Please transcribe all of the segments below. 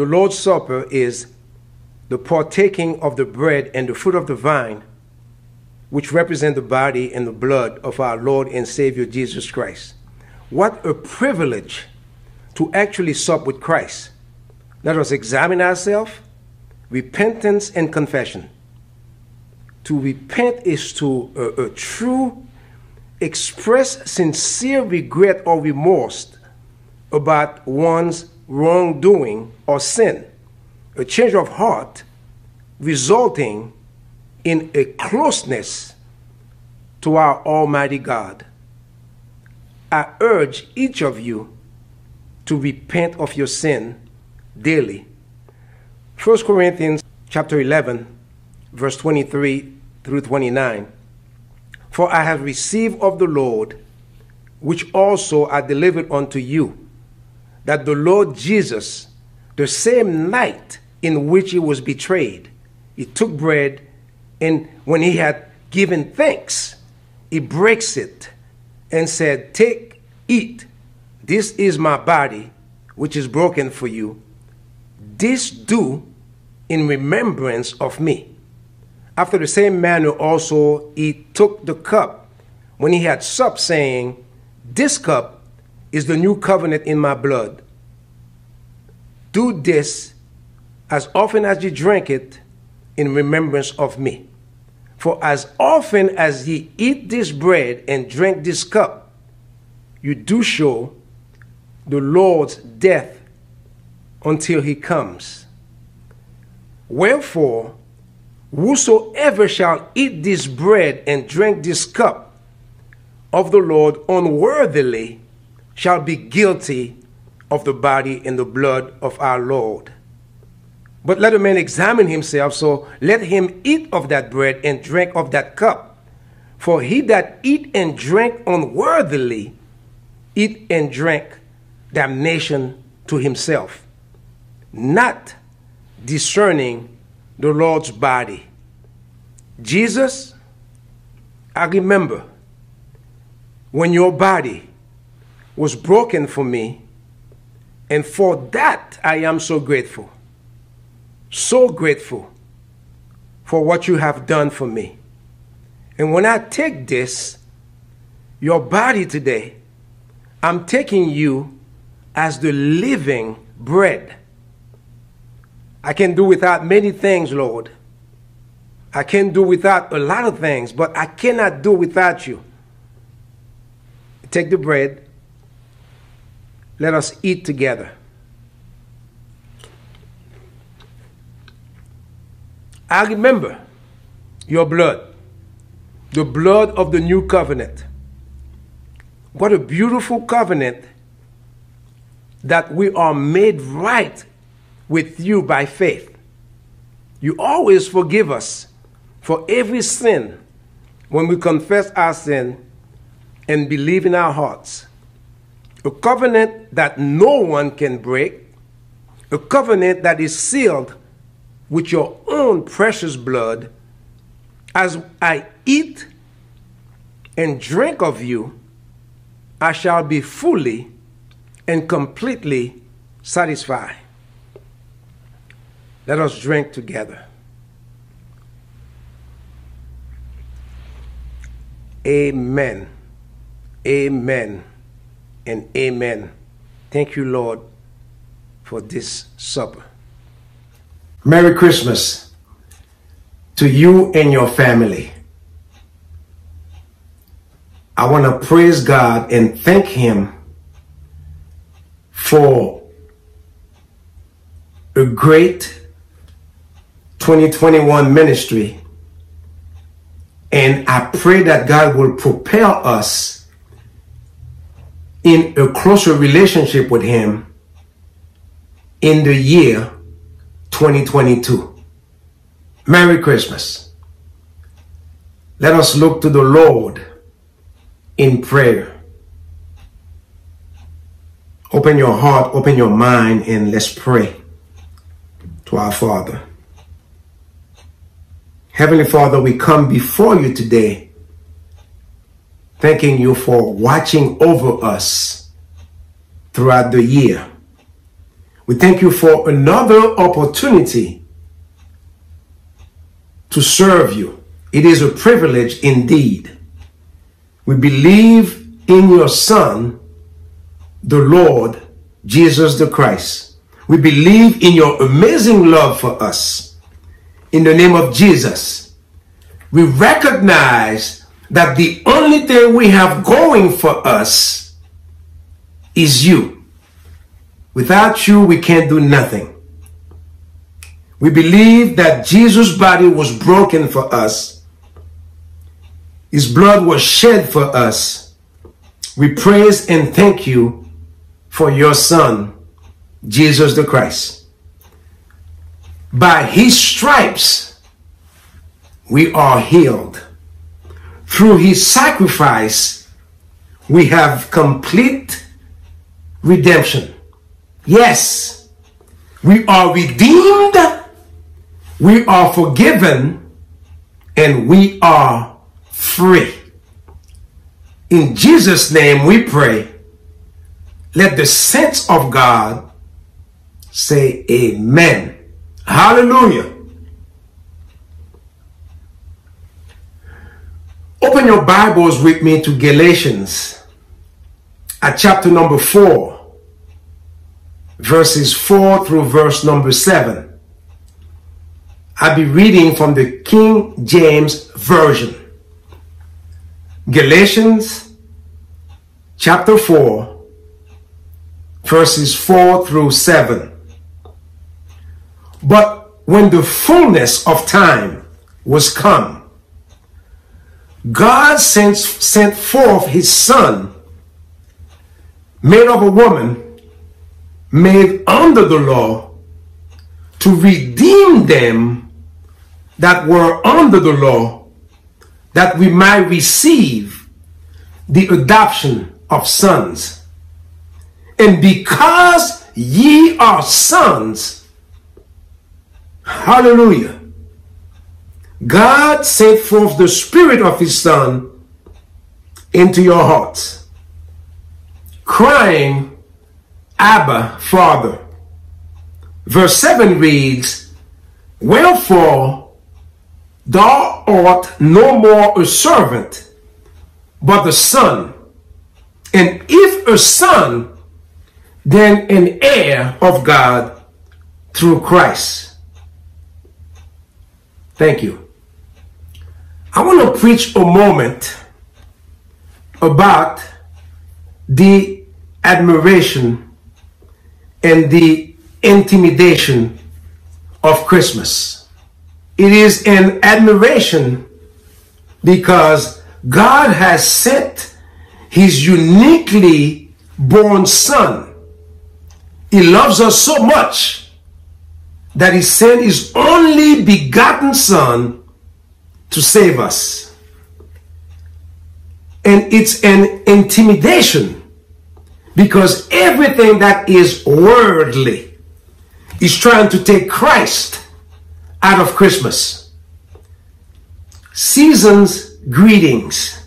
The Lord's Supper is the partaking of the bread and the fruit of the vine, which represent the body and the blood of our Lord and Savior Jesus Christ. What a privilege to actually sup with Christ. Let us examine ourselves, repentance and confession. To repent is to uh, a true, express sincere regret or remorse about one's wrongdoing or sin. A change of heart resulting in a closeness to our Almighty God. I urge each of you to repent of your sin daily. 1 Corinthians chapter 11 verse 23 through 29. For I have received of the Lord which also I delivered unto you that the Lord Jesus the same night in which he was betrayed he took bread and when he had given thanks he breaks it and said take eat this is my body which is broken for you this do in remembrance of me. After the same manner also he took the cup when he had supped, saying, This cup is the new covenant in my blood. Do this as often as you drink it in remembrance of me. For as often as ye eat this bread and drink this cup, you do show the Lord's death until he comes. Wherefore, whosoever shall eat this bread and drink this cup of the Lord unworthily shall be guilty of the body and the blood of our Lord. But let a man examine himself, so let him eat of that bread and drink of that cup. For he that eat and drink unworthily, eat and drink damnation to himself not discerning the Lord's body. Jesus, I remember when your body was broken for me, and for that I am so grateful. So grateful for what you have done for me. And when I take this, your body today, I'm taking you as the living bread I can do without many things, Lord. I can do without a lot of things, but I cannot do without you. Take the bread. Let us eat together. I remember your blood, the blood of the new covenant. What a beautiful covenant that we are made right with you by faith. You always forgive us for every sin when we confess our sin and believe in our hearts. A covenant that no one can break, a covenant that is sealed with your own precious blood. As I eat and drink of you, I shall be fully and completely satisfied. Let us drink together. Amen. Amen. And amen. Thank you, Lord, for this supper. Merry Christmas to you and your family. I want to praise God and thank Him for a great 2021 ministry. And I pray that God will propel us in a closer relationship with Him in the year 2022. Merry Christmas. Let us look to the Lord in prayer. Open your heart, open your mind, and let's pray to our Father. Heavenly Father, we come before you today, thanking you for watching over us throughout the year. We thank you for another opportunity to serve you. It is a privilege indeed. We believe in your Son, the Lord Jesus the Christ. We believe in your amazing love for us. In the name of Jesus, we recognize that the only thing we have going for us is you. Without you, we can't do nothing. We believe that Jesus' body was broken for us. His blood was shed for us. We praise and thank you for your Son, Jesus the Christ. By his stripes, we are healed. Through his sacrifice, we have complete redemption. Yes, we are redeemed, we are forgiven, and we are free. In Jesus' name we pray. Let the saints of God say amen. Hallelujah. Open your Bibles with me to Galatians at chapter number 4 verses 4 through verse number 7. I'll be reading from the King James Version. Galatians chapter 4, verses 4 through 7. But when the fullness of time was come, God sent, sent forth his son, made of a woman, made under the law to redeem them that were under the law, that we might receive the adoption of sons. And because ye are sons, hallelujah, God sent forth the Spirit of His Son into your hearts, crying, Abba, Father. Verse 7 reads, Wherefore thou art no more a servant, but the son. And if a son, then an heir of God through Christ. Thank you. I want to preach a moment about the admiration and the intimidation of Christmas. It is an admiration because God has sent his uniquely born son. He loves us so much that he sent his only begotten son to save us. And it's an intimidation because everything that is worldly is trying to take Christ out of Christmas. Seasons greetings.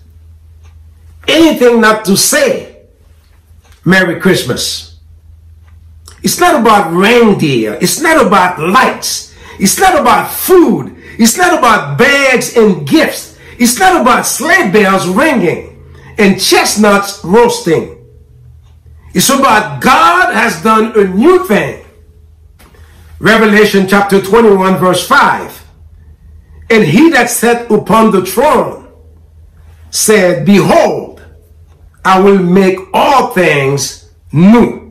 Anything not to say Merry Christmas. It's not about reindeer. It's not about lights. It's not about food. It's not about bags and gifts. It's not about sleigh bells ringing and chestnuts roasting. It's about God has done a new thing. Revelation chapter 21 verse 5. And he that sat upon the throne said, Behold, I will make all things new.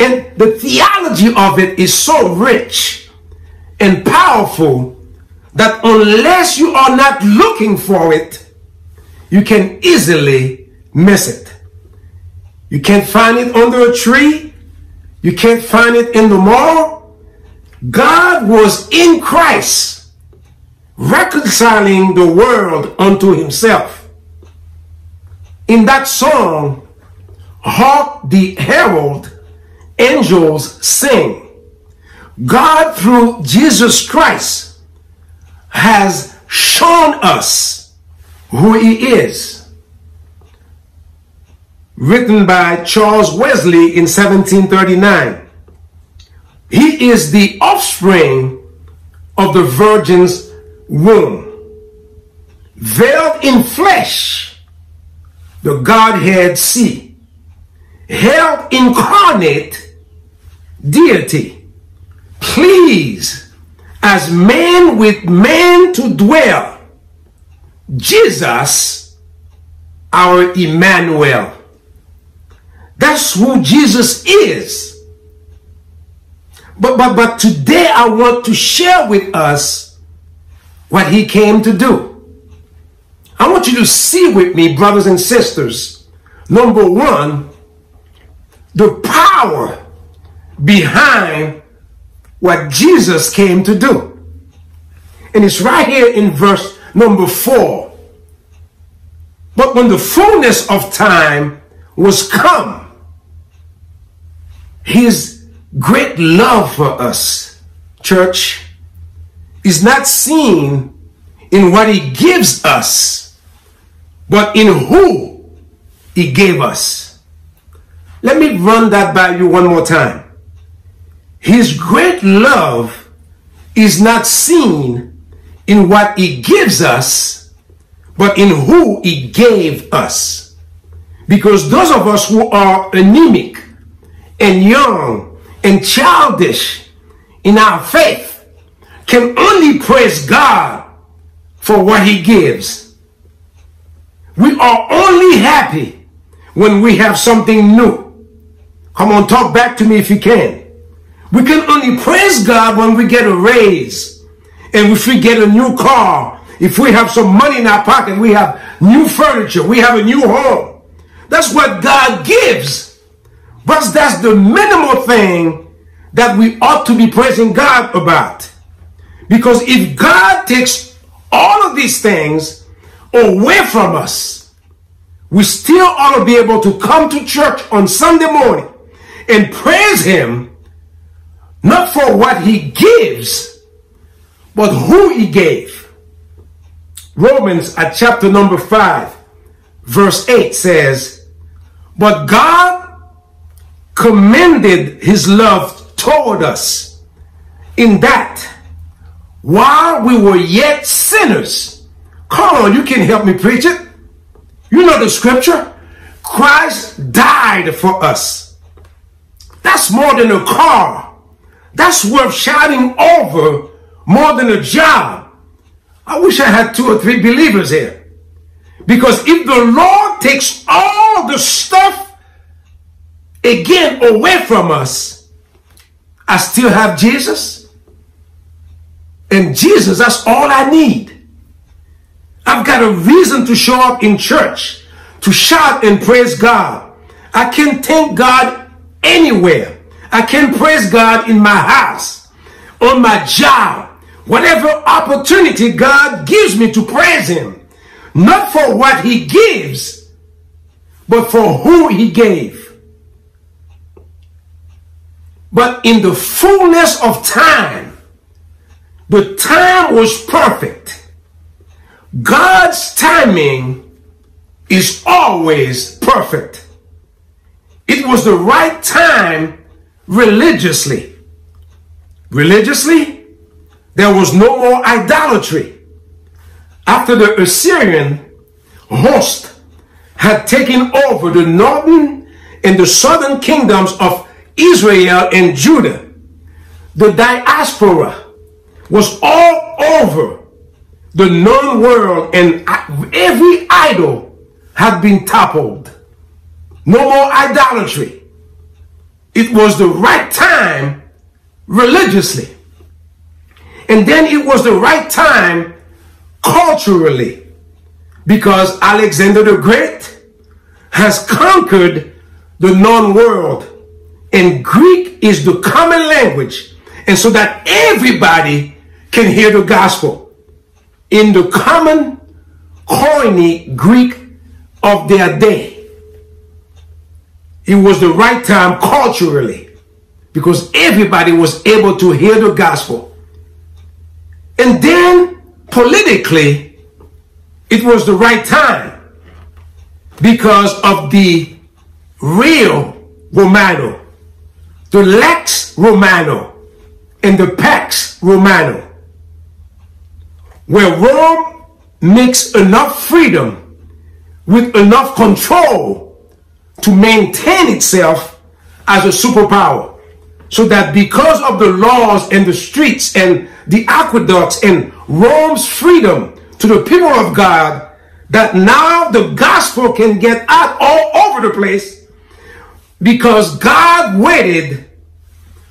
And the theology of it is so rich and powerful that unless you are not looking for it, you can easily miss it. You can't find it under a tree. You can't find it in the mall. God was in Christ, reconciling the world unto himself. In that song, Hark the Herald, Angels Sing. God, through Jesus Christ, has shown us who he is written by Charles Wesley in 1739. He is the offspring of the virgin's womb. Veiled in flesh, the Godhead see. Held incarnate deity. Please, as man with man to dwell. Jesus, our Emmanuel. That's who Jesus is. But, but, but today I want to share with us what he came to do. I want you to see with me, brothers and sisters, number one, the power behind what Jesus came to do. And it's right here in verse number four. But when the fullness of time was come, his great love for us, church, is not seen in what he gives us, but in who he gave us. Let me run that by you one more time. His great love is not seen in what he gives us, but in who he gave us. Because those of us who are anemic and young and childish in our faith can only praise God for what he gives. We are only happy when we have something new. Come on, talk back to me if you can. We can only praise God when we get a raise and if we get a new car, if we have some money in our pocket, we have new furniture, we have a new home. That's what God gives. But that's the minimal thing that we ought to be praising God about. Because if God takes all of these things away from us, we still ought to be able to come to church on Sunday morning and praise Him not for what He gives, but who He gave. Romans at chapter number 5, verse 8 says, But God commended his love toward us in that while we were yet sinners, come on, you can help me preach it. You know the scripture. Christ died for us. That's more than a car. That's worth shouting over more than a job. I wish I had two or three believers here. Because if the Lord takes all the stuff again away from us, I still have Jesus. And Jesus, that's all I need. I've got a reason to show up in church, to shout and praise God. I can thank God anywhere. I can praise God in my house, on my job, whatever opportunity God gives me to praise Him. Not for what He gives, but for who He gave. But in the fullness of time, the time was perfect. God's timing is always perfect. It was the right time religiously. Religiously, there was no more idolatry. After the Assyrian host had taken over the northern and the southern kingdoms of Israel and Judah, the diaspora was all over the known world and every idol had been toppled. No more idolatry. It was the right time religiously. And then it was the right time culturally because Alexander the Great has conquered the known world and Greek is the common language. And so that everybody can hear the gospel in the common Koine Greek of their day. It was the right time culturally because everybody was able to hear the gospel. And then politically, it was the right time because of the real Romano the Lex Romano and the Pax Romano, where Rome makes enough freedom with enough control to maintain itself as a superpower. So that because of the laws and the streets and the aqueducts and Rome's freedom to the people of God, that now the gospel can get out all over the place because God waited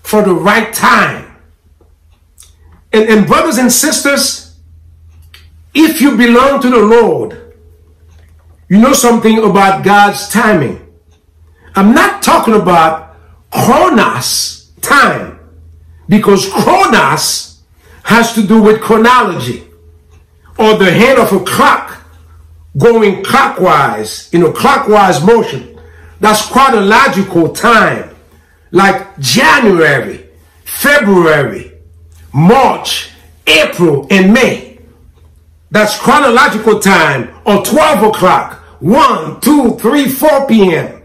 for the right time. And, and brothers and sisters, if you belong to the Lord, you know something about God's timing. I'm not talking about chronos time because chronos has to do with chronology or the hand of a clock going clockwise, in a clockwise motion. That's chronological time, like January, February, March, April, and May. That's chronological time, or 12 o'clock, 1, 2, 3, 4 p.m.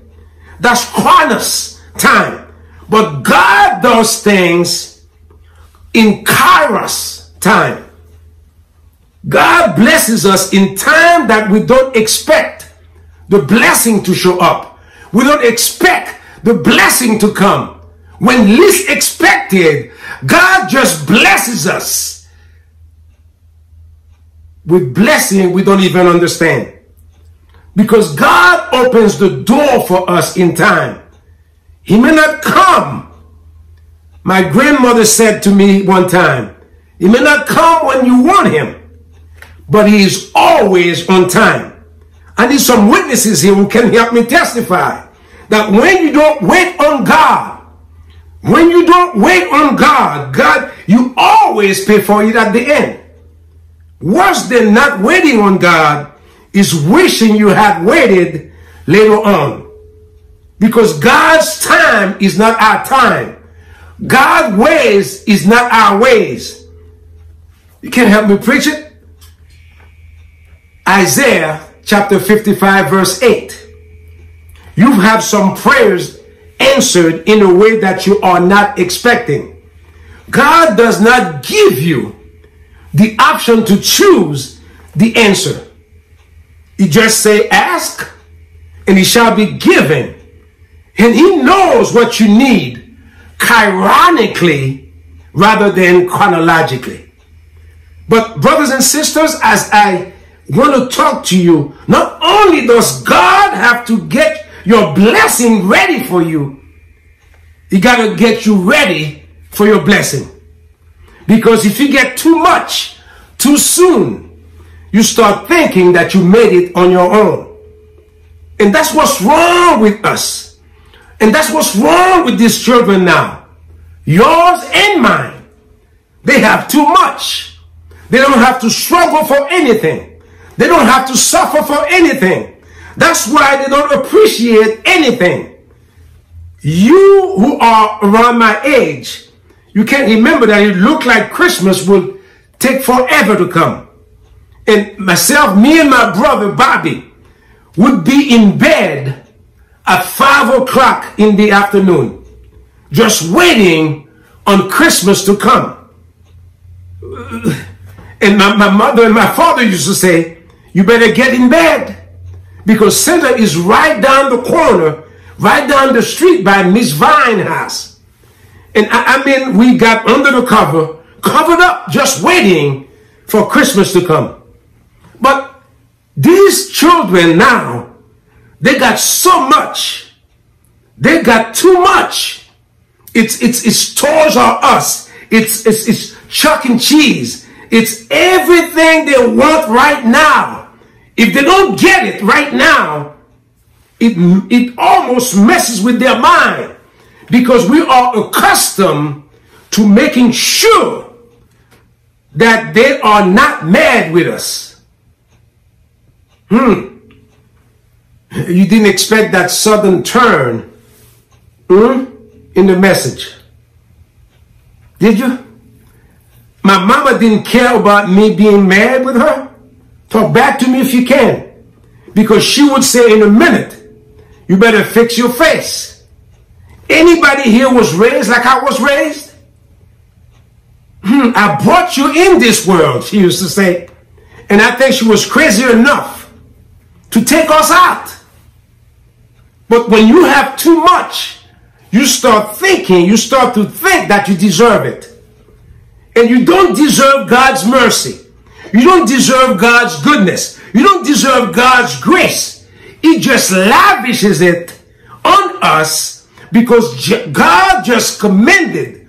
That's chronos time. But God does things in kairos time. God blesses us in time that we don't expect the blessing to show up. We don't expect the blessing to come. When least expected, God just blesses us with blessing we don't even understand. Because God opens the door for us in time. He may not come. My grandmother said to me one time, He may not come when you want Him but he is always on time. I need some witnesses here who can help me testify that when you don't wait on God, when you don't wait on God, God, you always pay for it at the end. Worse than not waiting on God is wishing you had waited later on. Because God's time is not our time. God's ways is not our ways. You can't help me preach it? Isaiah chapter 55 verse 8. You have some prayers answered in a way that you are not expecting. God does not give you the option to choose the answer. He just say, ask and it shall be given. And he knows what you need chironically rather than chronologically. But brothers and sisters, as I want to talk to you. Not only does God have to get your blessing ready for you, He got to get you ready for your blessing. Because if you get too much too soon, you start thinking that you made it on your own. And that's what's wrong with us. And that's what's wrong with these children now. Yours and mine. They have too much. They don't have to struggle for anything. They don't have to suffer for anything. That's why they don't appreciate anything. You who are around my age, you can't remember that it looked like Christmas would take forever to come. And myself, me and my brother Bobby would be in bed at five o'clock in the afternoon, just waiting on Christmas to come. And my, my mother and my father used to say, you better get in bed because Santa is right down the corner, right down the street by Miss Vine house. And I, I mean, we got under the cover, covered up, just waiting for Christmas to come. But these children now, they got so much. They got too much. It's, it's, it's Toys R Us. It's, it's, it's Chuck and Cheese. It's everything they want right now. If they don't get it right now, it, it almost messes with their mind because we are accustomed to making sure that they are not mad with us. Hmm. You didn't expect that southern turn hmm, in the message. Did you? My mama didn't care about me being mad with her. Talk back to me if you can. Because she would say in a minute, you better fix your face. Anybody here was raised like I was raised? hmm, I brought you in this world, she used to say. And I think she was crazy enough to take us out. But when you have too much, you start thinking, you start to think that you deserve it. And you don't deserve God's mercy. You don't deserve God's goodness. You don't deserve God's grace. He just lavishes it on us because God just commended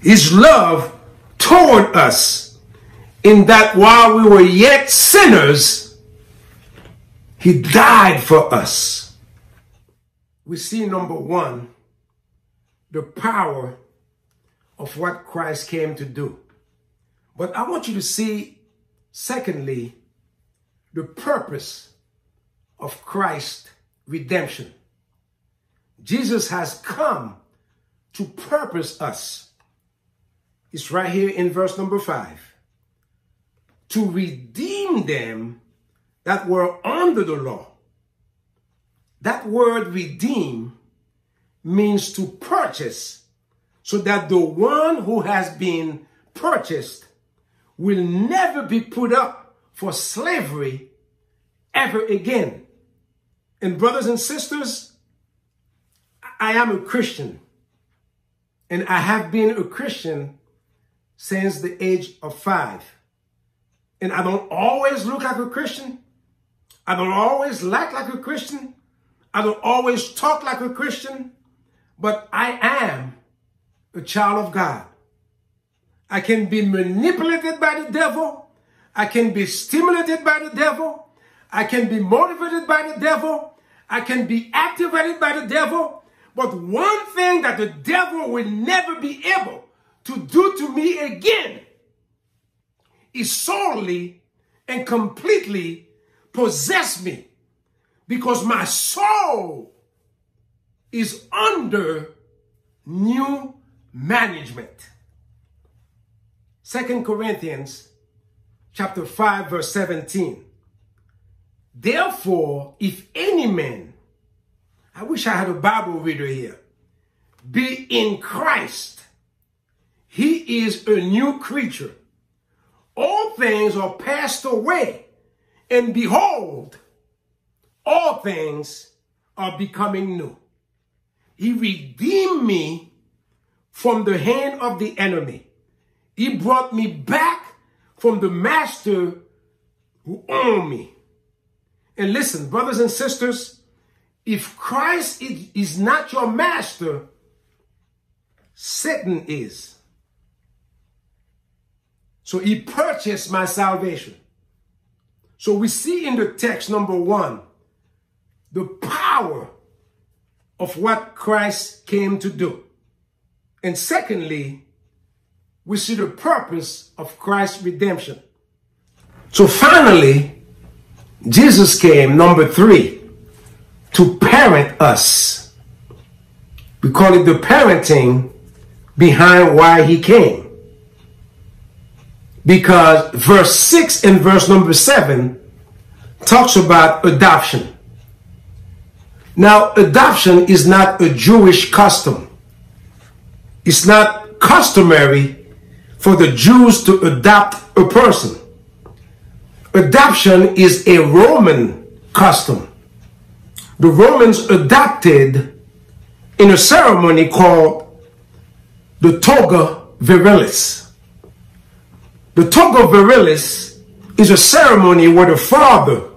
his love toward us in that while we were yet sinners, he died for us. We see number one, the power of what Christ came to do. But I want you to see, secondly, the purpose of Christ's redemption. Jesus has come to purpose us. It's right here in verse number five. To redeem them that were under the law. That word redeem means to purchase so that the one who has been purchased will never be put up for slavery ever again. And brothers and sisters, I am a Christian. And I have been a Christian since the age of five. And I don't always look like a Christian. I don't always act like a Christian. I don't always talk like a Christian. But I am a child of God. I can be manipulated by the devil. I can be stimulated by the devil. I can be motivated by the devil. I can be activated by the devil. But one thing that the devil will never be able to do to me again is solely and completely possess me because my soul is under new management. Second Corinthians chapter 5 verse 17. Therefore, if any man, I wish I had a Bible reader here, be in Christ, he is a new creature. All things are passed away, and behold, all things are becoming new. He redeemed me from the hand of the enemy he brought me back from the master who owned me. And listen, brothers and sisters, if Christ is not your master, Satan is. So he purchased my salvation. So we see in the text, number one, the power of what Christ came to do. And secondly, we see the purpose of Christ's redemption. So finally, Jesus came, number three, to parent us. We call it the parenting behind why he came. Because verse 6 and verse number 7 talks about adoption. Now, adoption is not a Jewish custom. It's not customary for the Jews to adopt a person. Adoption is a Roman custom. The Romans adopted in a ceremony called the toga virilis. The toga virilis is a ceremony where the father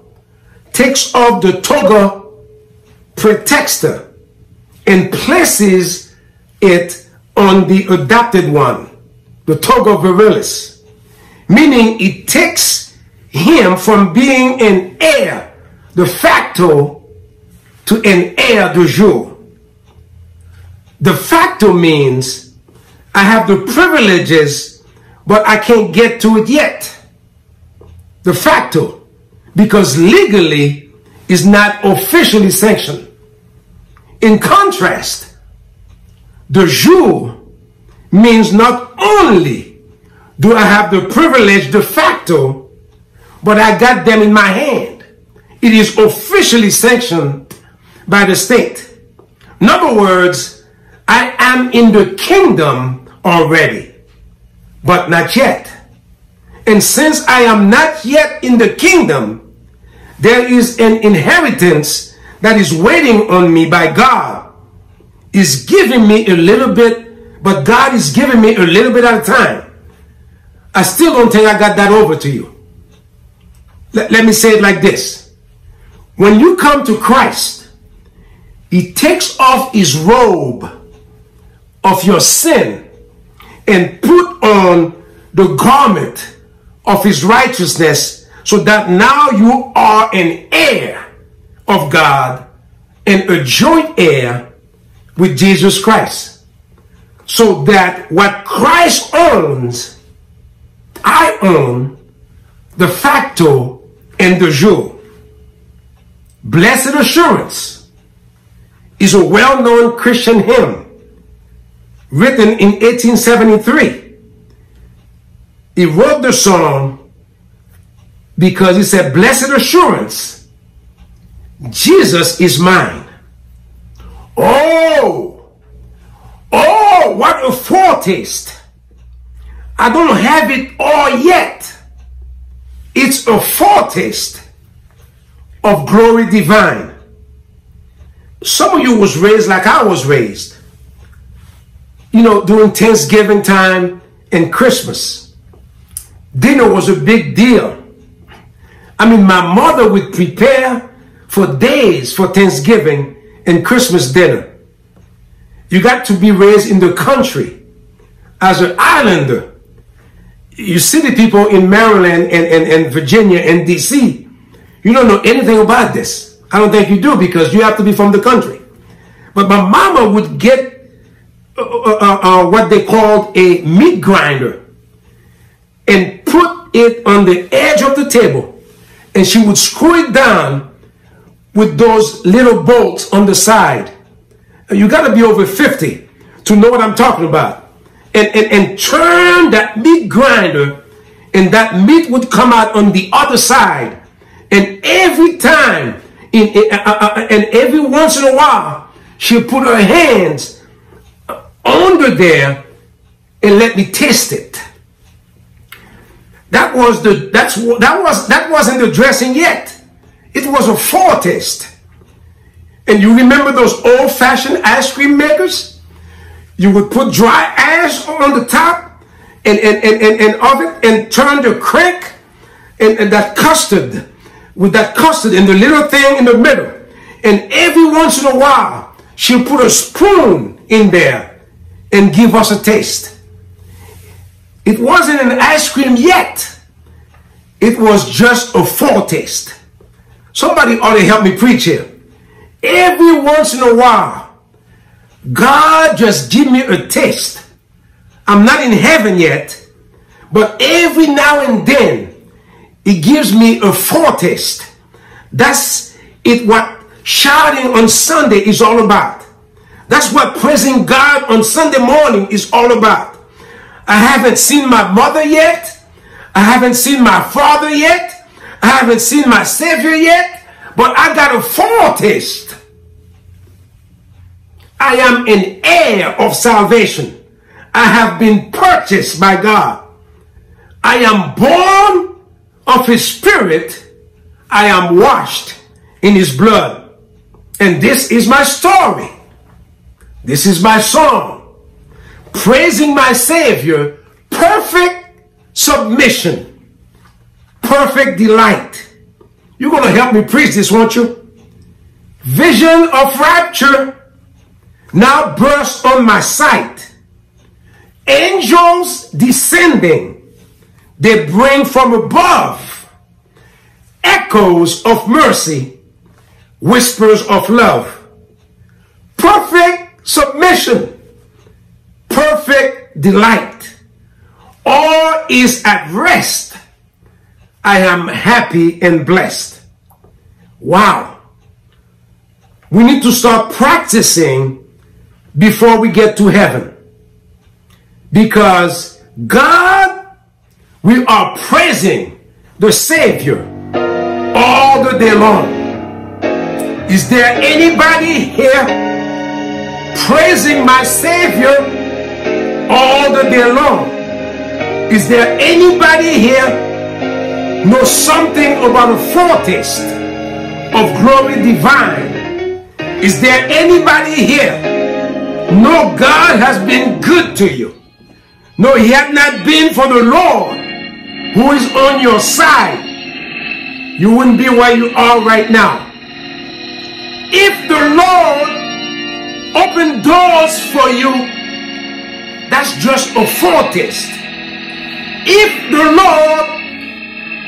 takes off the toga praetexta and places it on the adopted one the toga virilis, meaning it takes him from being an heir de facto to an heir de jure. De facto means I have the privileges, but I can't get to it yet. De facto, because legally is not officially sanctioned. In contrast, de jure means not only do I have the privilege de facto, but I got them in my hand. It is officially sanctioned by the state. In other words, I am in the kingdom already. But not yet. And since I am not yet in the kingdom, there is an inheritance that is waiting on me by God. Is giving me a little bit, but God is giving me a little bit at a time. I still don't think I got that over to you. Let, let me say it like this. When you come to Christ, he takes off his robe of your sin and on the garment of his righteousness so that now you are an heir of God and a joint heir with Jesus Christ. So that what Christ owns, I own de facto and de jure. Blessed Assurance is a well-known Christian hymn written in 1873. He wrote the song because he said, Blessed assurance, Jesus is mine. Oh, oh, what a foretaste. I don't have it all yet. It's a foretaste of glory divine. Some of you was raised like I was raised you know, during Thanksgiving time and Christmas. Dinner was a big deal. I mean, my mother would prepare for days for Thanksgiving and Christmas dinner. You got to be raised in the country as an islander. You see the people in Maryland and, and, and Virginia and DC, you don't know anything about this. I don't think you do because you have to be from the country. But my mama would get uh uh, uh, uh, what they called a meat grinder it on the edge of the table and she would screw it down with those little bolts on the side. You got to be over 50 to know what I'm talking about. And, and, and turn that meat grinder and that meat would come out on the other side. And every time, in, in uh, uh, and every once in a while, she put her hands under there and let me taste it. That was the that's that was that wasn't the dressing yet. It was a foretaste. And you remember those old-fashioned ice cream makers? You would put dry ash on the top and and, and, and, and of it and turn the crank and, and that custard with that custard and the little thing in the middle. And every once in a while, she'll put a spoon in there and give us a taste. It wasn't an ice cream yet. It was just a foretaste. Somebody ought to help me preach here. Every once in a while, God just give me a taste. I'm not in heaven yet, but every now and then, He gives me a foretaste. That's it what shouting on Sunday is all about. That's what praising God on Sunday morning is all about. I haven't seen my mother yet. I haven't seen my father yet. I haven't seen my Savior yet. But I got a foretaste. I am an heir of salvation. I have been purchased by God. I am born of His Spirit. I am washed in His blood. And this is my story. This is my song, praising my Savior, perfect submission, perfect delight. You're going to help me preach this, won't you? Vision of rapture now bursts on my sight. Angels descending, they bring from above echoes of mercy, whispers of love. Perfect submission, perfect delight. All is at rest. I am happy and blessed. Wow. We need to start practicing before we get to heaven. Because God, we are praising the Savior all the day long. Is there anybody here praising my Savior all the day long. Is there anybody here know something about a foretaste of glory divine? Is there anybody here know God has been good to you? No, he had not been for the Lord who is on your side. You wouldn't be where you are right now. If the Lord opened doors for you, that's just a foretaste. If the Lord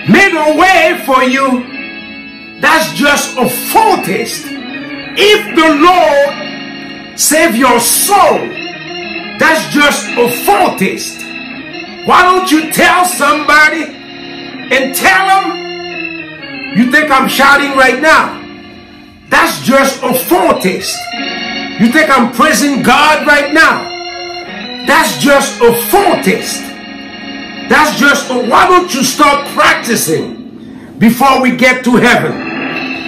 made a way for you, that's just a foretaste. If the Lord save your soul, that's just a foretaste. Why don't you tell somebody and tell them you think I'm shouting right now? That's just a foretaste. You think I'm praising God right now? That's just a foretaste. That's just a, why don't you start practicing before we get to heaven?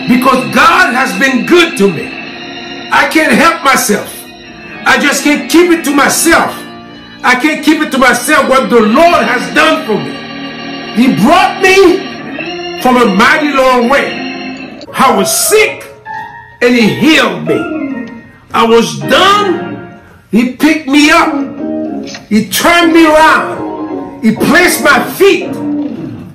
because God has been good to me. I can't help myself. I just can't keep it to myself. I can't keep it to myself what the Lord has done for me. He brought me from a mighty long way. I was sick and he healed me. I was done. He picked me up. He turned me around. He placed my feet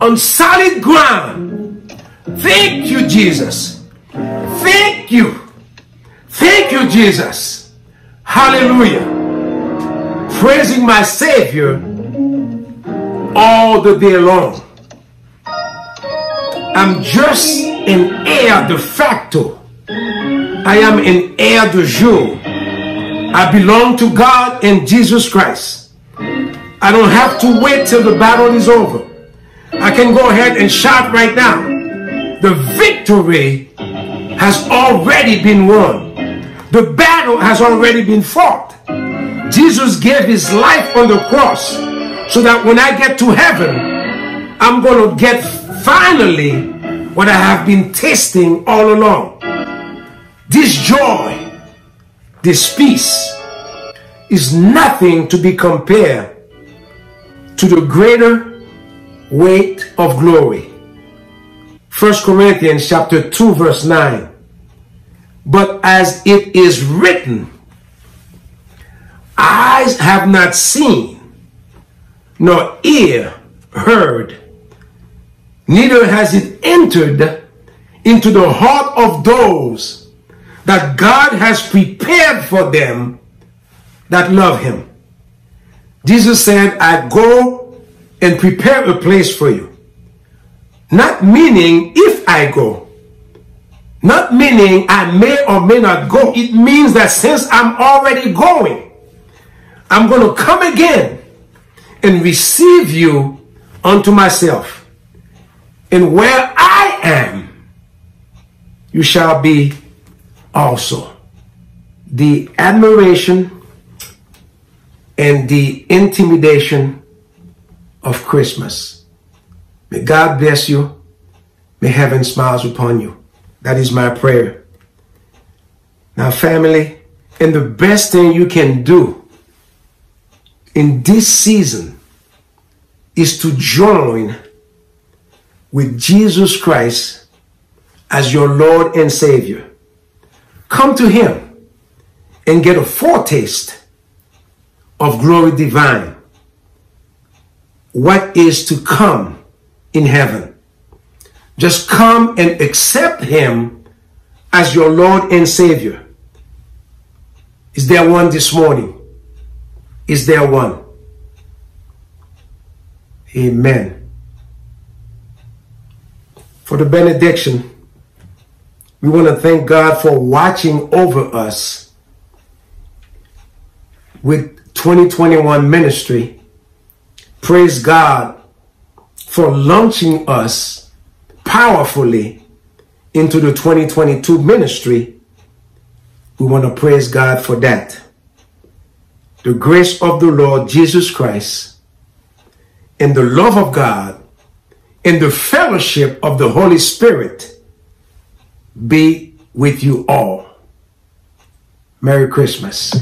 on solid ground. Thank you, Jesus. Thank you. Thank you, Jesus. Hallelujah. Praising my Savior all the day long. I'm just an heir de facto. I am an heir de jure. I belong to God and Jesus Christ. I don't have to wait till the battle is over. I can go ahead and shout right now the victory has already been won. The battle has already been fought. Jesus gave his life on the cross so that when I get to heaven, I'm going to get finally what I have been tasting all along. This joy, this peace is nothing to be compared to the greater weight of glory 1 Corinthians chapter 2 verse 9. But as it is written, eyes have not seen, nor ear heard, neither has it entered into the heart of those that God has prepared for them that love him. Jesus said, I go and prepare a place for you. Not meaning if I go. Not meaning I may or may not go. It means that since I'm already going, I'm going to come again and receive you unto myself. And where I am, you shall be also. The admiration and the intimidation of Christmas. May God bless you. May heaven smiles upon you. That is my prayer. Now, family, and the best thing you can do in this season is to join with Jesus Christ as your Lord and Savior. Come to Him and get a foretaste of glory divine. What is to come in heaven. Just come and accept him as your Lord and Savior. Is there one this morning? Is there one? Amen. For the benediction, we want to thank God for watching over us with 2021 ministry. Praise God for launching us powerfully into the 2022 ministry. We want to praise God for that. The grace of the Lord Jesus Christ and the love of God and the fellowship of the Holy Spirit be with you all. Merry Christmas.